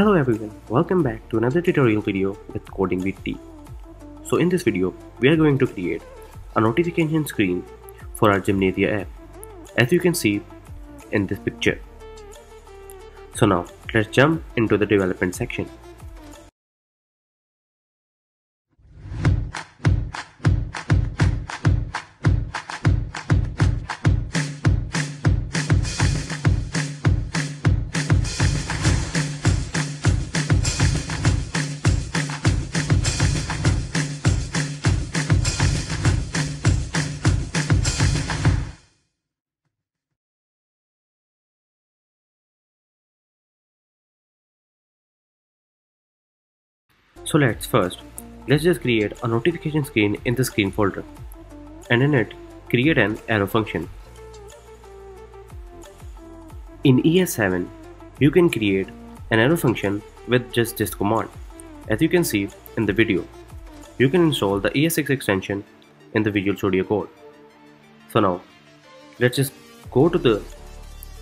Hello everyone, welcome back to another tutorial video with Coding with T. So in this video, we are going to create a notification screen for our Gymnasia app, as you can see in this picture. So now, let's jump into the development section. So let's first, let's just create a notification screen in the screen folder and in it create an arrow function. In ES7, you can create an arrow function with just this command. As you can see in the video, you can install the ES6 extension in the Visual Studio Code. So now, let's just go to the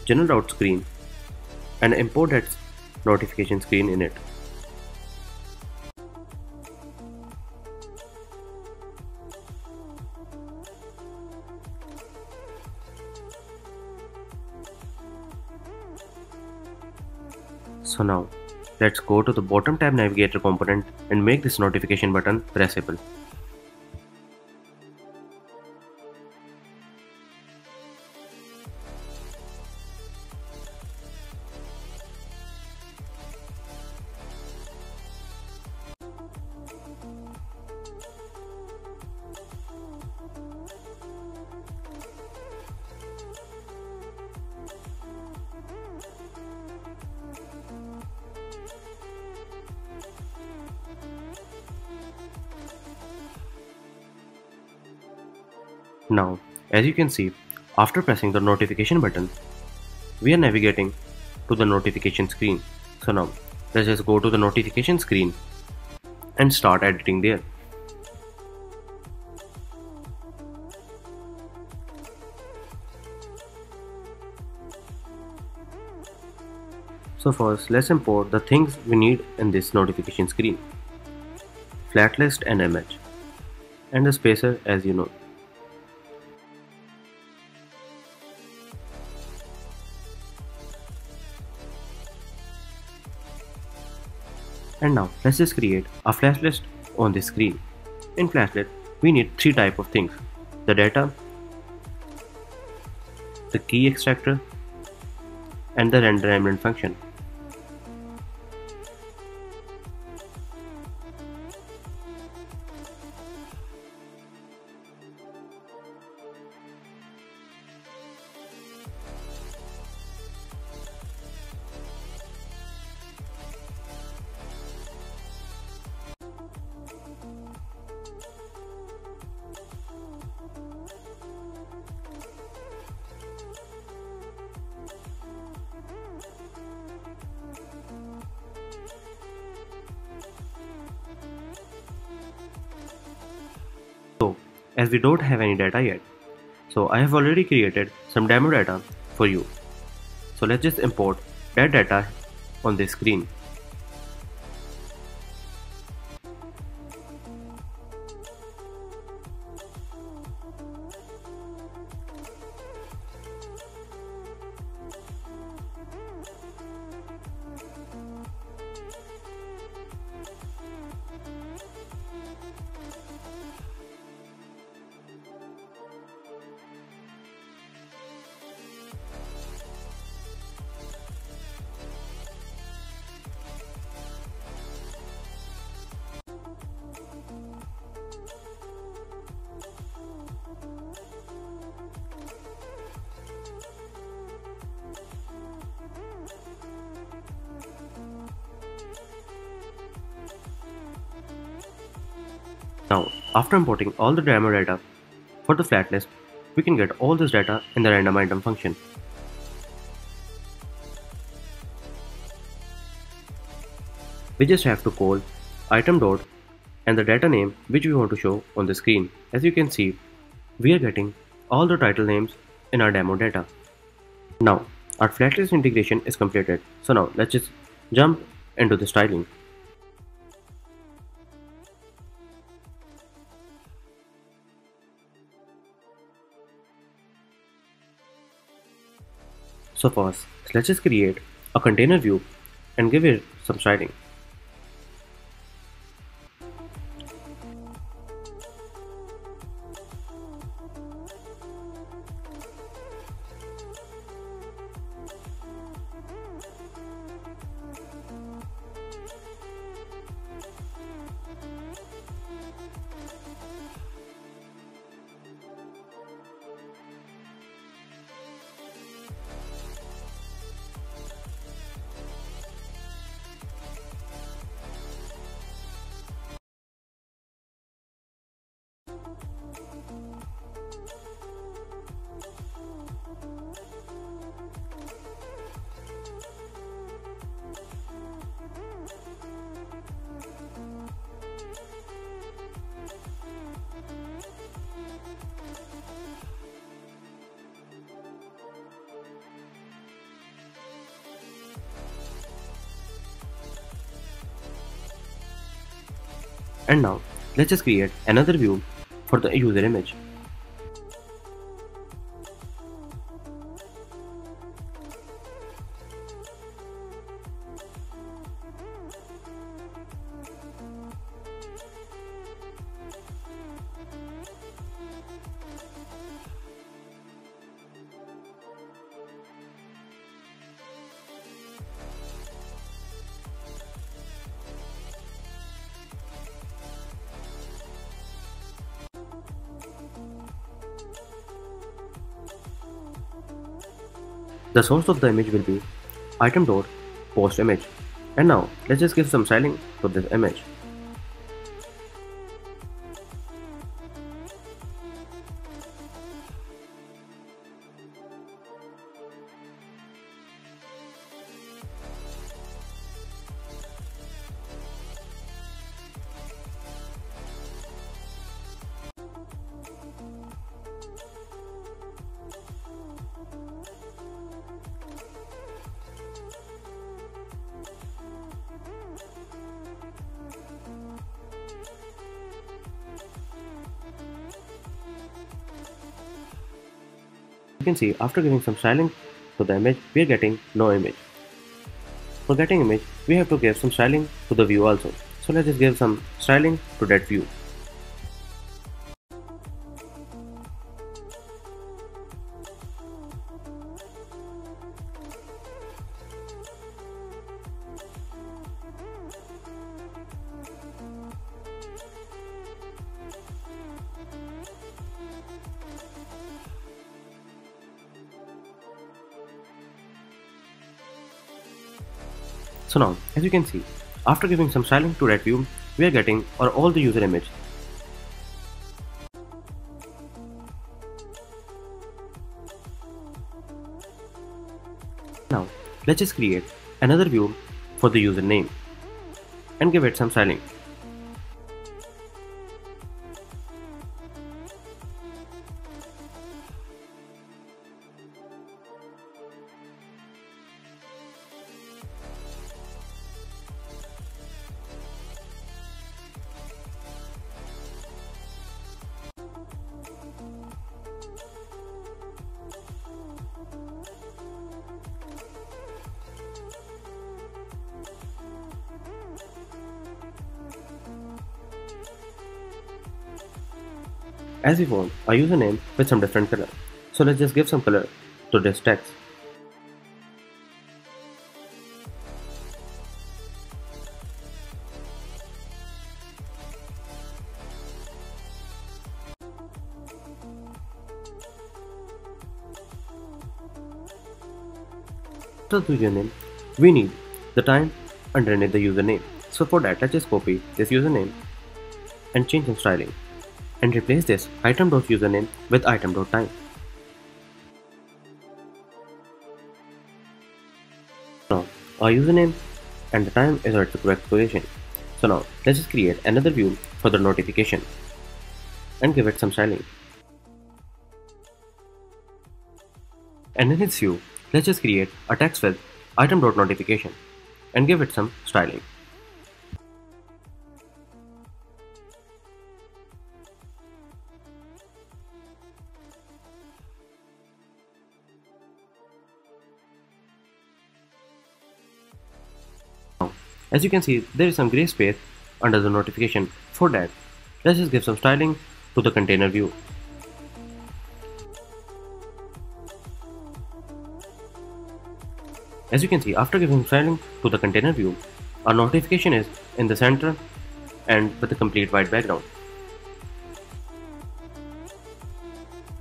general route screen and import that notification screen in it. So now, let's go to the bottom tab navigator component and make this notification button pressable. Now, as you can see, after pressing the notification button, we are navigating to the notification screen. So now, let's just go to the notification screen and start editing there. So first, let's import the things we need in this notification screen. Flat list and image. And the spacer as you know. And now let's just create a flat list on the screen. In flat list, we need three type of things. The data, the key extractor, and the render element function. As we don't have any data yet, so I have already created some demo data for you. So let's just import that data on this screen. Now, after importing all the demo data for the flat list, we can get all this data in the render item function. We just have to call item dot and the data name which we want to show on the screen. As you can see, we are getting all the title names in our demo data. Now, our flat list integration is completed. So now let's just jump into the styling. So first, let's just create a container view and give it some styling. And now, let's just create another view for the user image. The source of the image will be item.post image. And now let's just give some styling to this image. Can see after giving some styling to the image, we are getting no image. For getting image, we have to give some styling to the view also. So let's just give some styling to that view. So now, as you can see, after giving some styling to that view, we are getting or all the user image. Now, let's just create another view for the username and give it some styling. As we want a username with some different color. So let's just give some color to this text. After the username, we need the time underneath the username. So for that, let's just copy this username and change some styling and replace this item.username with item.time. Now, our username and the time is at the correct position. So now, let's just create another view for the notification and give it some styling. And in its view, let's just create a text with item.notification and give it some styling. As you can see, there is some gray space under the notification. For that, let's just give some styling to the container view. As you can see, after giving styling to the container view, our notification is in the center and with a complete white background.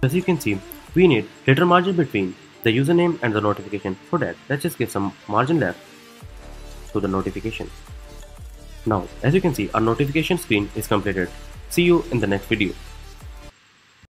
As you can see, we need little margin between the username and the notification. For that, let's just give some margin left the notification. Now, as you can see, our notification screen is completed. See you in the next video.